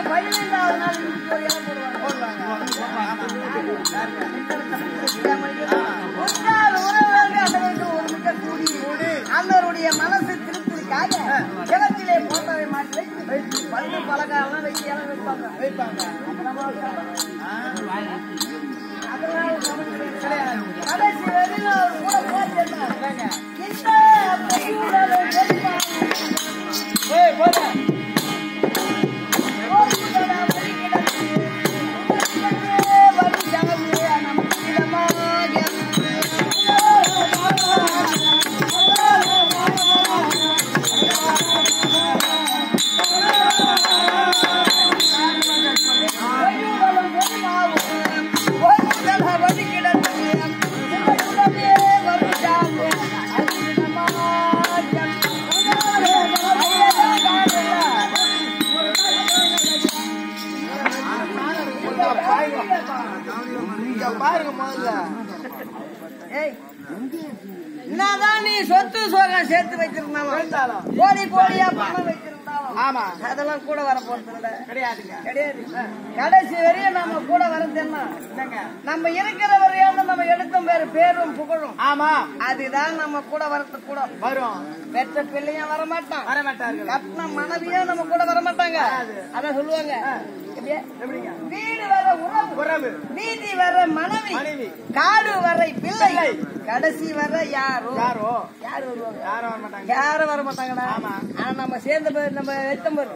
அடுத்து பதினைந்தாவது நாள் இன்னைக்கு ஒரு இடம் போடுவாங்க உற்றார் உறவுகளுக்கு அண்ணனுக்கு ஒரு கூடி அண்ணருடைய மனசு திருப்திக்காக கிணத்திலே போட்டவை மாற்றி வைத்து பல்லு பலகாரம் வைத்து இடம் வைப்பாங்க வைப்பாங்க அதனால சமைக்கிறது கிடையாது. கடைசி வரையிலும் அவர் கூட போட்டிருந்தாங்க. இந்த சொத்து சோகம் சேர்த்து வச்சிருந்தாலும் கோடி கோடியா பணம் வச்சிருந்தாலும். ஆமா. அதெல்லாம் கூட வர போறது கிடையாதுங்க. கிடையாது. கடைசி வரையும் நம்ம கூட வரதுன்னா நம்ம இருக்கிற வரையும் நம்ம எடுத்தும் பேரு பேரும் புகழும். ஆமா. அதுதான் நம்ம கூட வரது கூட. வரும். பெற்ற பிள்ளையும் வர மாட்டான் வர மாட்டார்கள் கட்டின மனைவியும் நம்ம கூட வர மாட்டாங்க அதான் சொல்லுவாங்க. வீடு வர உறவு. உறவு. நீதி வர மனைவி. காடு வரை பிள்ளை. கடைசி வர யாரோ? யாரோ? யாரு வருவாங்க? யாரும் வர மாட்டாங்க யாரும் வர மாட்டாங்கடா ஆமா. ஆனா நம்ம சேர்ந்த நம்ம வைத்தம் பேர்?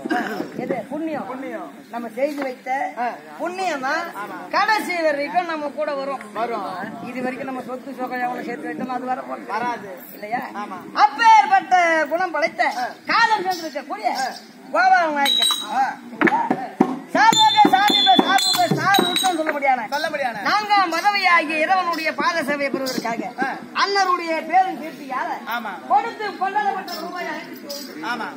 எது? புண்ணியம். புண்ணியம். நம்ம செய்து வைத்த. புண்ணியம்? தான் கடைசி வரைக்கும் நம்ம கூட வரும். வரும். இது வரைக்கும் நம்ம சொத்து சொகம் எவ்வளவு சேர்த்து வைத்தோம் அது வர வராது. இல்லையா? ஆமா. அப்பேற்பட்ட குணம் படைத்த காலம் சேர்ந்து இருக்கக்கூடிய கோபால நாயக்கன் சார்பக பதவி ஆகிய இறைவனுடைய பாத சேவை பெறுவதற்காக. அண்ணருடைய பேரும் கீர்த்தியால கொடுத்து கொண்டாடப்பட்ட ரூபாய் ஆமா.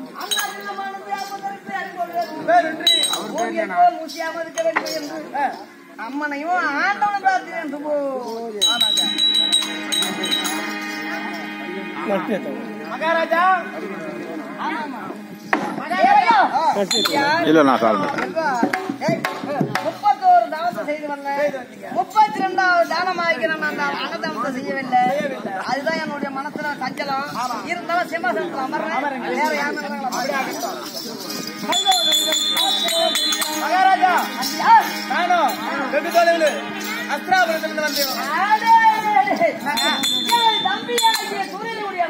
இருக்க வேண்டும் என்று. அம்மனையும் ஆண்டவனை ஆமாங்க. மகாராஜா. இல்ல நான் சால்மேன் செய்து வந்தேன் முப்பத்தி ரெண்டாவது தானமாகி நான் அந்த அன்னதானத்தை செய்யவில்லை. அதுதான் என்னுடைய மனசுல சஞ்சலம். இருந்தாலும் சிம்மாசனத்தில் அமர்றேன். வேற யாரும் மகாராஜா. நானும் வெகு தொலைவில் அஸ்திராபுரத்திலிருந்து வந்தேன். தம்பியாகிய சூரியனுடைய.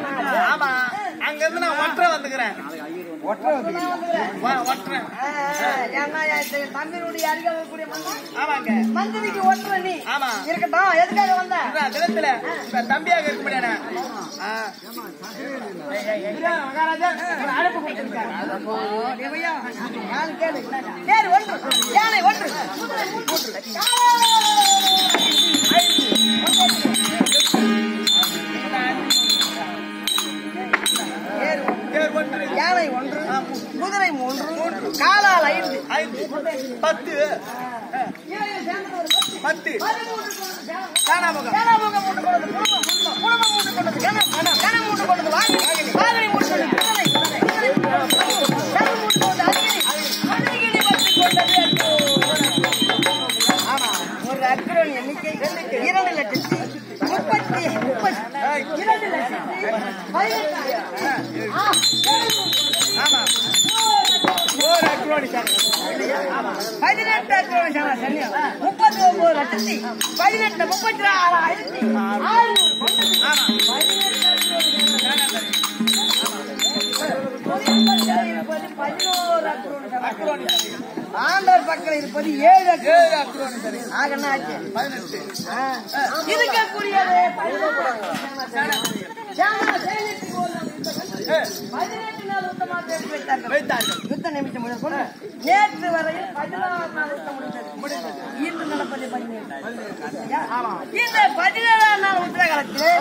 ஆமா. அங்க இருந்து நான் ஒற்றை வந்துக்கிறேன் ஒற்றை இது தம்பியினுடைய அருகே ஆமாங்க மந்திரிக்கு ஒற்ற நீ ஆமா. எதுக்காக வந்த தினத்துல தம்பியாக இருக்க முடியாது அழைப்பு கொடுத்திருக்காரு ஒன்று, யானை ஒன்று, ஐந்து பத்து பத்து. பத்து சேனாமுகம் கொண்டது குடும்பம். கொண்டது கணம். கணம் கொண்டது வாகனி முப்பத்தி ஒன்பது லட்சத்தி பதினெட்டு முப்பத்தி ஆறாயிரத்தி இருப்பது ஆண்டவர் பக்கம் இருப்பது ஏழு ஏழு அக்ரோனி சரி ஆக என்ன ஆச்சு? பதினெட்டு இருக்கக்கூடியது பதினெட்டு நாள் யுத்தமாக தேடி வைத்தார்கள். வைத்தார்கள் யுத்த நிமிஷம் முடிந்த கொண்டு நேற்று வரையில் பதினாறு நாள் யுத்தம் முடிந்தது இன்று நடப்பது பதினேழு இந்த பதினேழாம் நாள் உத்தர காலத்திலே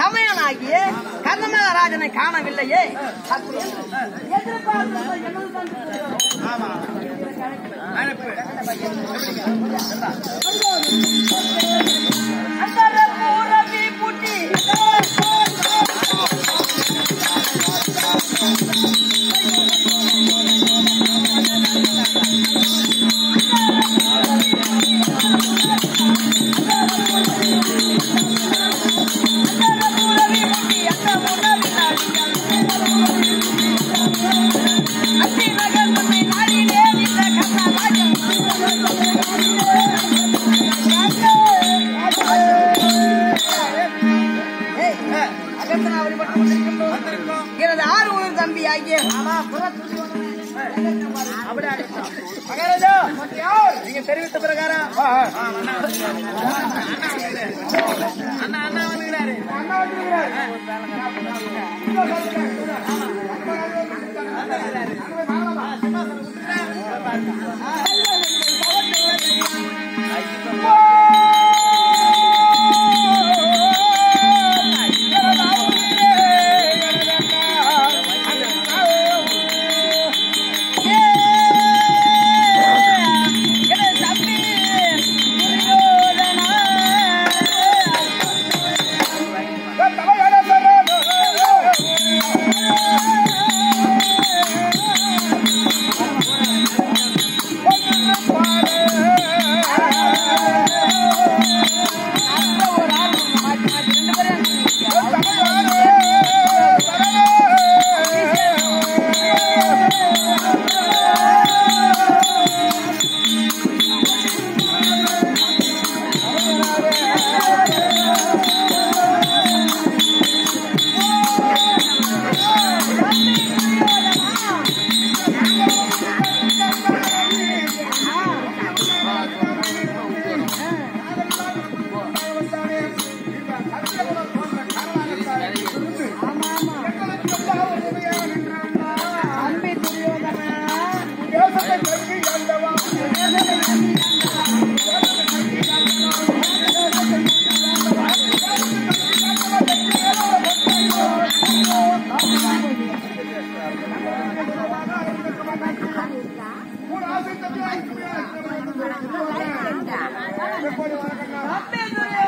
தமையனாகிய கர்ணமகாராஜனை காணவில்லையே எதிர்பார்த்து ஆகிய நீங்க தெரிவித்த பிரகாரம். அண்ணா அண்ணா வந்துக்கிறாரு அண்ணா வந்துக்கிறாரு Rapido,